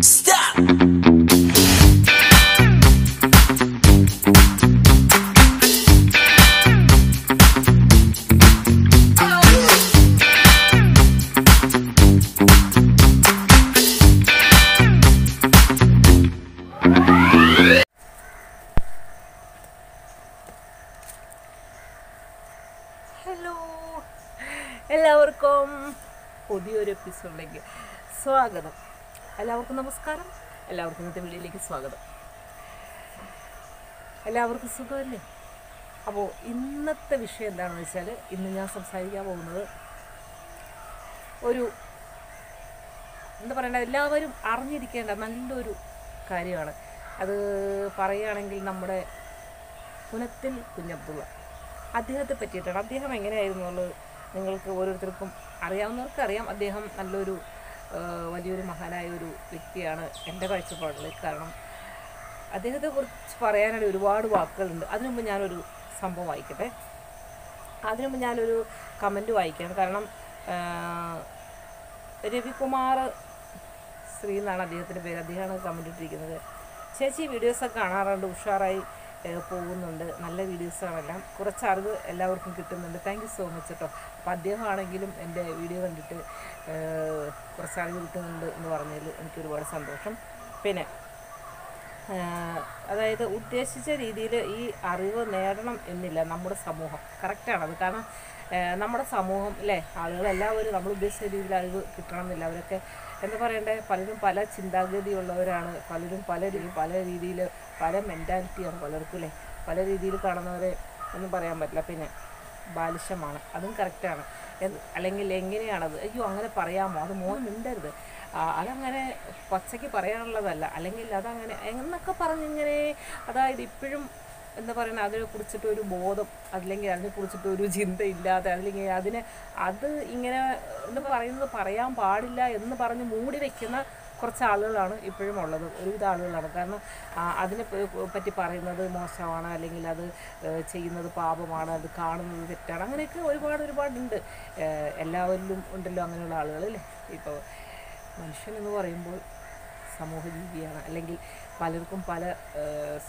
Stop! Hello എല്ലാവർക്കും പുതിയൊരു എപ്പിസോഡിലേക്ക് സ്വാഗതം എല്ലാവർക്കും നമസ്കാരം. എല്ലാവർക്കും ഇന്നത്തെ വീഡിയോയിലേക്ക് സ്വാഗതം. എല്ലാവർക്കും സുഖമല്ലേ? അപ്പോൾ ഇന്നത്തെ വിഷയം എന്താണെന്ന് വെച്ചാൽ ഇന്ന് ഞാൻ സംസാരിക്കാൻ പോകുന്നത് ഒരു എന്താ പറയണ്ട എല്ലാവരും അറിഞ്ഞിരിക്കേണ്ട നല്ലൊരു കാര്യമാണ്. അത് പറയുകയാണെങ്കിൽ നമ്മുടെ പുനത്തിൽ കുഞ്ഞബ്ദുള്ള. അദ്ദേഹത്തെ പറ്റിയിട്ടാണ്. അദ്ദേഹം എങ്ങനെയായിരുന്നു നിങ്ങൾക്ക് ഓരോരുത്തർക്കും അറിയാവുന്നവർക്ക് അറിയാം. അദ്ദേഹം നല്ലൊരു വലിയൊരു മഹാനായ ഒരു വ്യക്തിയാണ് എന്റെ കാഴ്ചപ്പാടിൽ. കാരണം അദ്ദേഹത്തെ കുറിച്ച് പറയാനായിട്ട് ഒരുപാട് വാക്കുകളുണ്ട്. അതിനുമുമ്പ് ഞാനൊരു സംഭവം വായിക്കട്ടെ. അതിനുമുമ്പ് ഞാനൊരു കമന്റ് വായിക്കാം കാരണം രവികുമാർ ശ്രീ എന്നാണ് അദ്ദേഹത്തിന്റെ പേര്. അദ്ദേഹമാണ് കമന്റ് ഇട്ടിരിക്കുന്നത്. ചേച്ചി വീഡിയോസൊക്കെ കാണാറുണ്ട്? ഉഷാറായി പോകുന്നുണ്ട്. നല്ല വീഡിയോസാണെല്ലാം കുറച്ച് അറിവ് എല്ലാവർക്കും കിട്ടുന്നുണ്ട്. താങ്ക് സോ മച്ച് കേട്ടോ അപ്പോൾ അദ്ദേഹമാണെങ്കിലും എന്റെ വീഡിയോ കണ്ടിട്ട് കുറച്ച് അറിവ് കിട്ടുന്നുണ്ട് എന്ന് പറഞ്ഞതിൽ എനിക്ക് ഒരുപാട് സന്തോഷം. പിന്നെ അതായത് ഉദ്ദേശിച്ച രീതിയിൽ ഈ അറിവ് നേടണം എന്നില്ല നമ്മുടെ സമൂഹം. കറക്റ്റാണത് കാരണം നമ്മുടെ സമൂഹം അല്ലേ ആളുകളെല്ലാവരും നമ്മൾ ഉദ്ദേശിച്ച രീതിയിൽ അറിവ് കിട്ടണമെന്നില്ല. അവരൊക്കെ എന്താ പറയണ്ടേ? പലരും പല ചിന്താഗതിയുള്ളവരാണ്. പലരും പല പല രീതിയിൽ പല മെന്റാലിറ്റിയാണ് പലർക്കും അല്ലേ പല രീതിയിൽ കാണുന്നവരെ ഒന്നും പറയാൻ പറ്റില്ല. പിന്നെ ബാലിശമാണ്. അതും കറക്റ്റാണ് അല്ലെങ്കിൽ എങ്ങനെയാണത്? അയ്യോ അങ്ങനെ പറയാമോ? അത് മോൻ മിണ്ടരുത്. അതങ്ങനെ പച്ചയ്ക്ക് പറയാനുള്ളതല്ല. അല്ലെങ്കിൽ അതങ്ങനെ എന്നൊക്കെ പറഞ്ഞിങ്ങനെ അതായത് ഇപ്പോഴും എന്താ പറയുന്നത് അതിനെ കുറിച്ചിട്ടൊരു ബോധം അല്ലെങ്കിൽ അതിനെ കുറിച്ചിട്ടൊരു ചിന്തയില്ലാതെ അല്ലെങ്കിൽ അതിനെ അത് ഇങ്ങനെ എന്ന് പറയുന്നത് പറയാൻ പാടില്ല എന്ന് പറഞ്ഞ് മൂടി വയ്ക്കുന്ന കുറച്ച് ആളുകളാണ് ഇപ്പോഴും ഉള്ളത്. ഒരുവിധ ആളുകളാണ്. കാരണം അതിനെ പറ്റി പറയുന്നത് മോശമാണ് അല്ലെങ്കിൽ അത് ചെയ്യുന്നത് പാപമാണ് അത് കാണുന്നത് തെറ്റാണ്. അങ്ങനെയൊക്കെ ഒരുപാട് ഒരുപാടുണ്ട്. എല്ലാവരിലും ഉണ്ടല്ലോ അങ്ങനെയുള്ള ആളുകൾ അല്ലേ? ഇപ്പോൾ മനുഷ്യൻ എന്ന് പറയുമ്പോൾ സമൂഹജീവിയാണ് അല്ലെങ്കിൽ പലർക്കും പല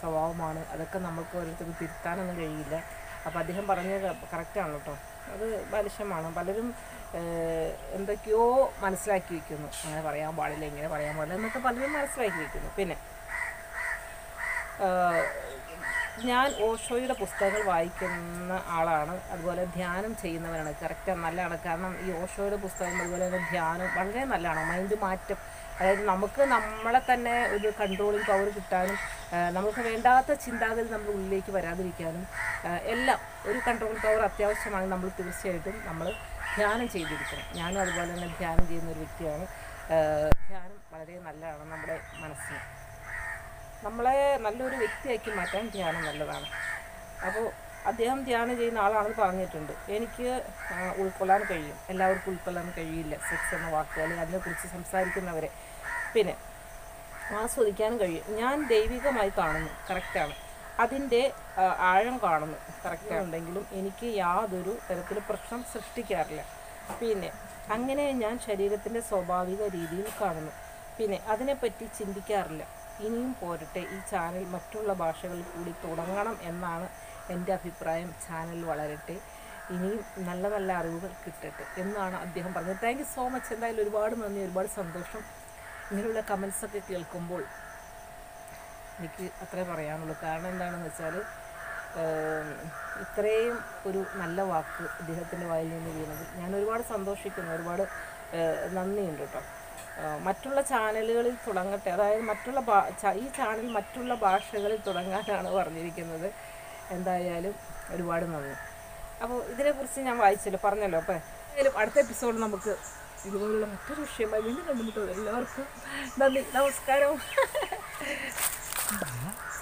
സ്വഭാവമാണ്. അതൊക്കെ നമുക്ക് ഓരോരുത്തർക്ക് തിരുത്താനൊന്നും കഴിയില്ല. അപ്പോൾ അദ്ദേഹം പറഞ്ഞത് കറക്റ്റാണ് കേട്ടോ. അത് ബാലിശമാണ്. പലരും എന്തൊക്കെയോ മനസ്സിലാക്കി വയ്ക്കുന്നു അങ്ങനെ പറയാൻ പാടില്ല ഇങ്ങനെ പറയാൻ പാടില്ല എന്നൊക്കെ പലരും മനസ്സിലാക്കി വയ്ക്കുന്നു പിന്നെ ഞാൻ ഓഷോയുടെ പുസ്തകങ്ങൾ വായിക്കുന്ന ആളാണ്. അതുപോലെ ധ്യാനം ചെയ്യുന്നവരാണ് കറക്റ്റ് നല്ലതാണ്. കാരണം ഈ ഓഷോയുടെ പുസ്തകം അതുപോലെ തന്നെ ധ്യാനം വളരെ നല്ലതാണ്. മൈൻഡ് മാറ്റം അതായത് നമുക്ക് നമ്മളെ തന്നെ ഒരു കൺട്രോളിങ് പവർ കിട്ടാനും നമുക്ക് വേണ്ടാത്ത ചിന്താഗതി നമ്മുടെ ഉള്ളിലേക്ക് വരാതിരിക്കാനും എല്ലാം ഒരു കൺട്രോൾ പവർ അത്യാവശ്യമാണ് നമ്മൾ തീർച്ചയായിട്ടും നമ്മൾ ധ്യാനം ചെയ്തിരിക്കണം. ഞാനും അതുപോലെ തന്നെ ധ്യാനം ചെയ്യുന്ന ഒരു വ്യക്തിയാണ്. ധ്യാനം വളരെ നല്ലതാണ് നമ്മുടെ മനസ്സിന്. നമ്മളെ നല്ലൊരു വ്യക്തിയാക്കി മാറ്റാൻ ധ്യാനം നല്ലതാണ്. അപ്പോൾ അദ്ദേഹം ധ്യാനം ചെയ്യുന്ന ആളാണെന്ന് പറഞ്ഞിട്ടുണ്ട്. എനിക്ക് ഉൾക്കൊള്ളാൻ കഴിയും. എല്ലാവർക്കും ഉൾക്കൊള്ളാൻ കഴിയില്ല. സെക്സ് എന്ന വാക്കുകൾ അതിനെക്കുറിച്ച് സംസാരിക്കുന്നവരെ. പിന്നെ ആസ്വദിക്കാനും കഴിയും. ഞാൻ ദൈവികമായി കാണുന്നു. കറക്റ്റാണ് അതിന്റെ ആഴം കാണുന്നു. കറക്റ്റ് ഉണ്ടെങ്കിലും എനിക്ക് യാതൊരു തരത്തിൽ പ്രശ്നം സൃഷ്ടിക്കാറില്ല. പിന്നെ അങ്ങനെ ഞാൻ ശരീരത്തിന്റെ സ്വാഭാവിക രീതിയിൽ കാണുന്നു. പിന്നെ അതിനെപ്പറ്റി ചിന്തിക്കാറില്ല. ഇനിയും പോരട്ടെ. ഈ ചാനൽ മറ്റുള്ള ഭാഷകളിൽ കൂടി തുടങ്ങണം എന്നാണ് എന്റെ അഭിപ്രായം ചാനൽ വളരട്ടെ. ഇനിയും നല്ല നല്ല അറിവുകൾ കിട്ടട്ടെ എന്നാണ് അദ്ദേഹം പറഞ്ഞത്. താങ്ക് യു സോ മച്ച് എന്തായാലും ഒരുപാട് നന്ദി ഒരുപാട് സന്തോഷം. ഇങ്ങനെയുള്ള കമൻസൊക്കെ കേൾക്കുമ്പോൾ എനിക്ക് അത്രേ പറയാനുള്ളൂ. കാരണം എന്താണെന്ന് വെച്ചാൽ ഇത്രയും ഒരു നല്ല വാക്ക് അദ്ദേഹത്തിന്റെ വായിൽ നിന്ന് വീണത്. ഞാൻ ഒരുപാട് സന്തോഷിക്കുന്നു ഒരുപാട് നന്ദിയുണ്ട് കേട്ടോ. മറ്റുള്ള ചാനലുകളിൽ തുടങ്ങട്ടെ. അതായത് മറ്റുള്ള ഈ ചാനൽ മറ്റുള്ള ഭാഷകളിൽ തുടങ്ങാനാണ് പറഞ്ഞിരിക്കുന്നത്. എന്തായാലും ഒരുപാട് നന്ദി. അപ്പോൾ ഇതിനെക്കുറിച്ച് ഞാൻ വായിച്ചല്ലോ പറഞ്ഞല്ലോ. അപ്പോൾ എന്തായാലും അടുത്ത എപ്പിസോഡ് നമുക്ക് ഇതുപോലുള്ള മറ്റൊരു വിഷയമായി വീണ്ടും കണ്ടുമുട്ടുള്ളൂ എല്ലാവർക്കും നന്ദി നമസ്കാരം.